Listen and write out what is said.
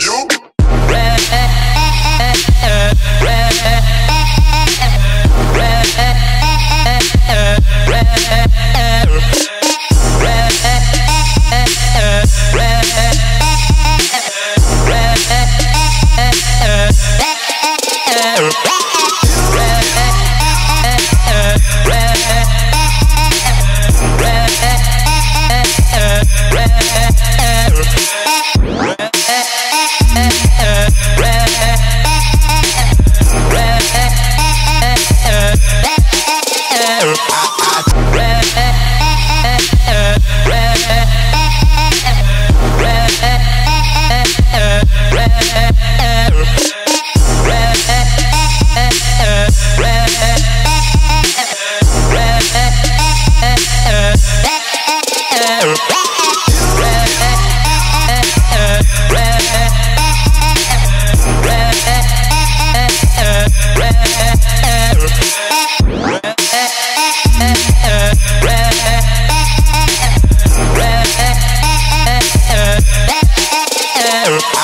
You there.